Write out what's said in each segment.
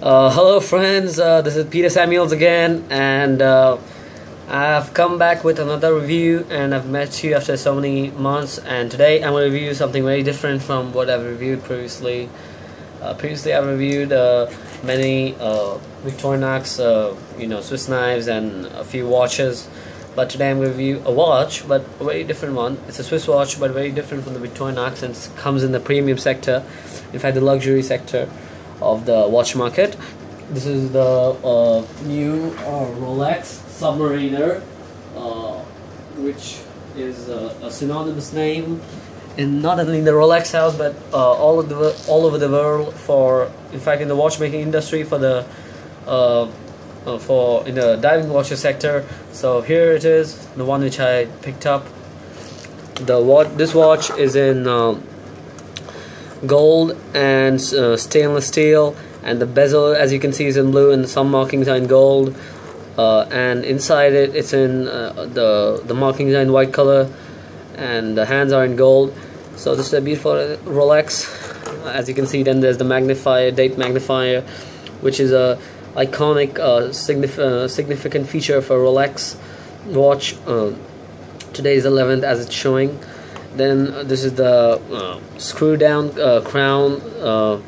Uh, hello, friends. Uh, this is Peter Samuels again, and uh, I've come back with another review. And I've met you after so many months. And today I'm going to review something very different from what I've reviewed previously. Uh, previously, I've reviewed uh, many uh, Victorinox, you know, Swiss knives, and a few watches. But today I'm to review a watch, but a very different one. It's a Swiss watch, but very different from the Victorinox, and it comes in the premium sector. In fact, the luxury sector of the watch market. This is the uh, new uh, Rolex Submariner, uh, which is a synonymous name in not only in the Rolex house but uh, all of the all over the world. For in fact, in the watchmaking industry, for the uh, uh, for in the diving watches sector. So here it is, the one which I picked up. The watch. This watch is in gold and uh, stainless steel and the bezel as you can see is in blue and some markings are in gold uh, and inside it it's in uh, the the markings are in white color and the hands are in gold. So this is a beautiful Rolex. As you can see then there's the magnifier date magnifier which is a iconic uh, signif uh, significant feature for Rolex watch. Uh, today is 11th as it's showing then uh, this is the uh, screw down uh, crown uh,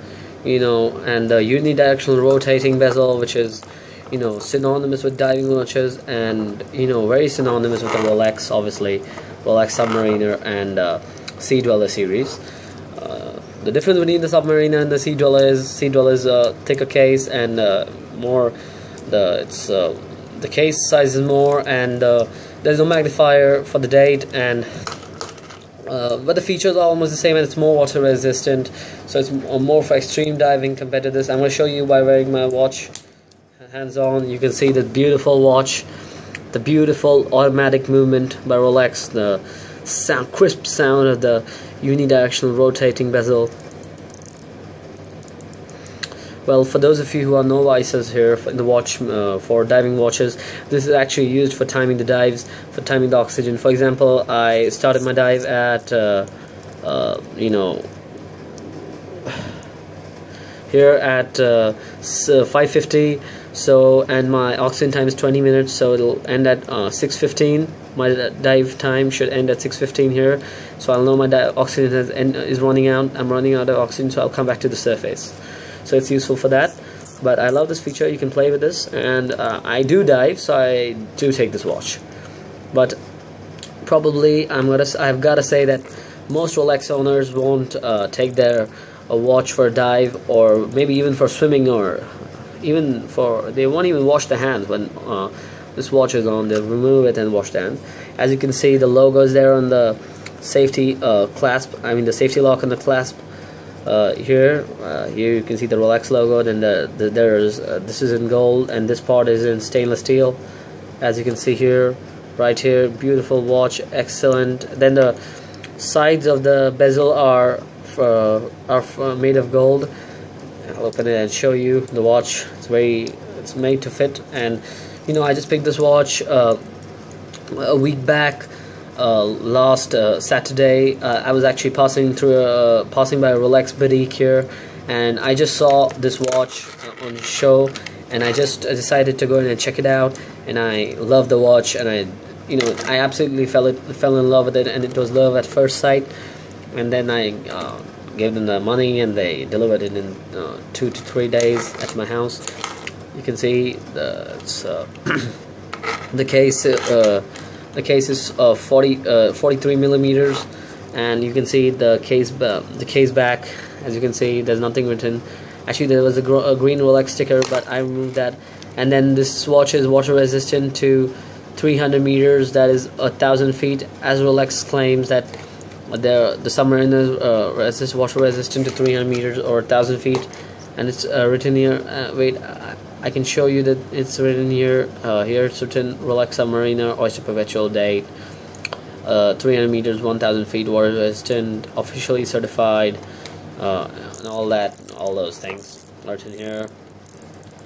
you know and the unidirectional rotating bezel which is you know synonymous with diving watches and you know very synonymous with the Rolex obviously Rolex Submariner and uh, Sea Dweller series. Uh, the difference between the Submariner and the Sea Dweller is Sea Dweller is a thicker case and more the it's the case size is more and there's no magnifier for the date and uh, but the features are almost the same and it's more water resistant so it's more for extreme diving compared to this. I'm going to show you by wearing my watch hands on you can see the beautiful watch the beautiful automatic movement by Rolex the sound crisp sound of the unidirectional rotating bezel well, for those of you who are novices here in the watch uh, for diving watches, this is actually used for timing the dives, for timing the oxygen. For example, I started my dive at, uh, uh, you know, here at uh, uh, 550 so and my oxygen time is 20 minutes so it'll end at uh, 615 my dive time should end at 615 here. So I'll know my oxygen is, is running out I'm running out of oxygen so I'll come back to the surface so it's useful for that. But I love this feature. You can play with this. And uh, I do dive so I do take this watch. But probably I'm gonna I've gotta say that most Rolex owners won't uh, take their watch for a dive or maybe even for swimming or even for they won't even wash the hands when uh, this watch is on. They'll remove it and wash the hands as you can see the logo is there on the safety uh, clasp I mean the safety lock on the clasp uh, here uh, here you can see the Rolex logo then the, the there's uh, this is in gold and this part is in stainless steel. As you can see here right here beautiful watch excellent. Then the sides of the bezel are are made of gold. I'll open it and show you the watch. It's very it's made to fit and you know I just picked this watch uh, a week back uh, last uh, Saturday, uh, I was actually passing through a, passing by a Rolex boutique here, and I just saw this watch on the show, and I just decided to go in and check it out, and I love the watch, and I, you know, I absolutely fell it, fell in love with it, and it was love at first sight, and then I uh, gave them the money, and they delivered it in uh, two to three days at my house. You can see the uh, the case the case is uh, 40 uh, 43 millimeters and you can see the case uh, the case back. As you can see there's nothing written. Actually there was a, a, green Rolex sticker but I removed that. And then this watch is water resistant to 300 meters. That is a thousand feet. As Rolex claims that the the Submariner uh, resist water resistant to 300 meters or a thousand feet. And it's uh, written here uh, wait I can show you that it's written here. Uh, here written Rolex Submariner Oyster Perpetual date. Uh, 300 meters, 1,000 feet, water resistant, officially certified, uh, and all that, all those things are here.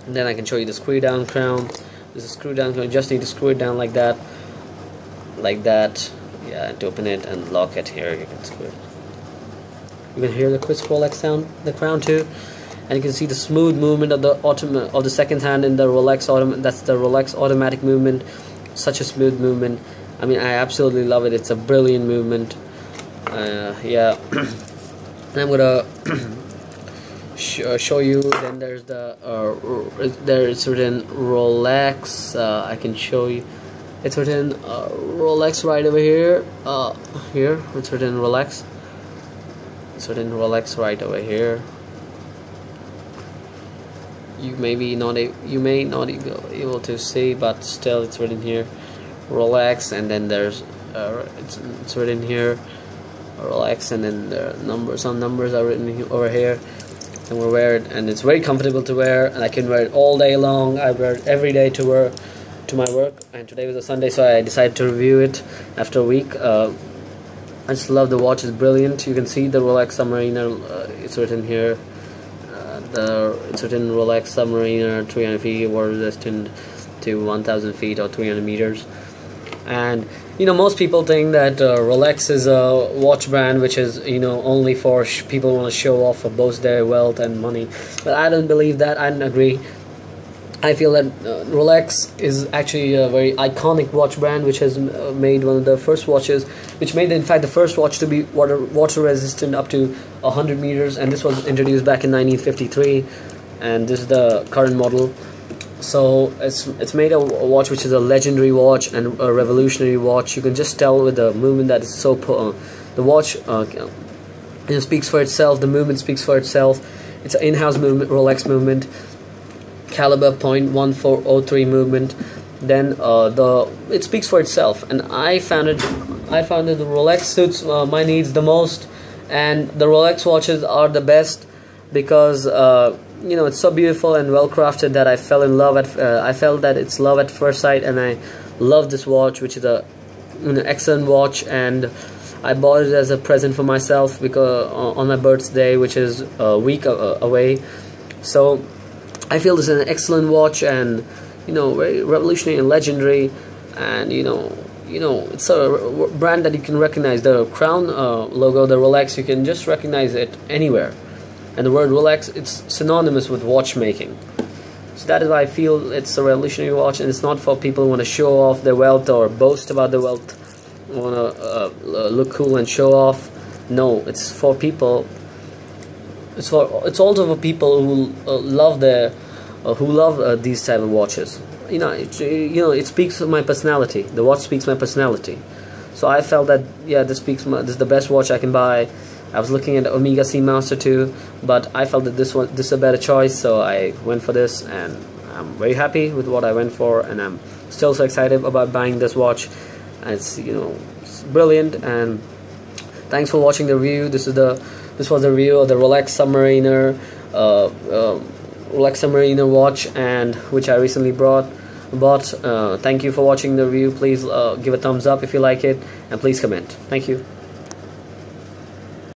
And then I can show you the screw down crown. This is screw down crown. You just need to screw it down like that, like that. Yeah, to open it and lock it here, you can screw it. You can hear the crisp Rolex sound, the crown too and you can see the smooth movement of the autom- of the second hand in the Rolex autom- that's the Rolex automatic movement. Such a smooth movement. I mean I absolutely love it. It's a brilliant movement. Uh, yeah. I'm gonna sh uh, show you then there's the uh, there it's written Rolex uh, I can show you. It's written uh, Rolex right over here here. It's written Rolex. It's written Rolex right over here you may be not you may not be able to see but still it's written here Rolex and then there's uh, it's, it's written here Rolex and then some numbers are written over here and we wear it and it's very comfortable to wear and I can wear it all day long. I wear it every day to work to my work and today was a Sunday so I decided to review it after a week uh, I just love the watch it's brilliant. You can see the Rolex Submariner uh, it's written here the written Rolex Submariner 300 feet water resistant to 1000 feet or 300 meters. And you know most people think that uh, Rolex is a watch brand which is you know only for people want to show off or boast their wealth and money. But I don't believe that. I don't agree I feel that uh, Rolex is actually a very iconic watch brand which has uh, made one of the first watches which made in fact the first watch to be water water resistant up to 100 meters and this was introduced back in 1953 and this is the current model. So it's it's made a watch which is a legendary watch and a revolutionary watch. You can just tell with the movement that it's so uh, the watch uh, speaks for itself the movement speaks for itself. It's an in-house movement Rolex movement caliber .1403 movement then uh, the it speaks for itself. And I found it I found that the Rolex suits uh, my needs the most. And the Rolex watches are the best because uh, you know it's so beautiful and well crafted that I fell in love at uh, I felt that it's love at first sight. And I love this watch which is a an excellent watch. And I bought it as a present for myself because uh, on my birthday which is a week away. So I feel this is an excellent watch and you know very revolutionary and legendary. And you know you know it's a brand that you can recognize. The crown uh, logo the Rolex you can just recognize it anywhere. And the word Rolex it's synonymous with watchmaking. So that is why I feel it's a revolutionary watch and it's not for people who want to show off their wealth or boast about their wealth want to uh, look cool and show off. No it's for people it's for it's also for people who uh, love their uh, who love uh, these type of watches. You know it, you know it speaks my personality. The watch speaks my personality. So I felt that yeah this speaks my, this is the best watch I can buy. I was looking at Omega Seamaster 2 but I felt that this one this is a better choice so I went for this and I'm very happy with what I went for and I'm still so excited about buying this watch. It's you know it's brilliant and thanks for watching the review. This is the this was the review of the Rolex Submariner uh, uh, Rolex Submariner watch and which I recently brought bought. Uh, thank you for watching the review. Please uh, give a thumbs up if you like it and please comment. Thank you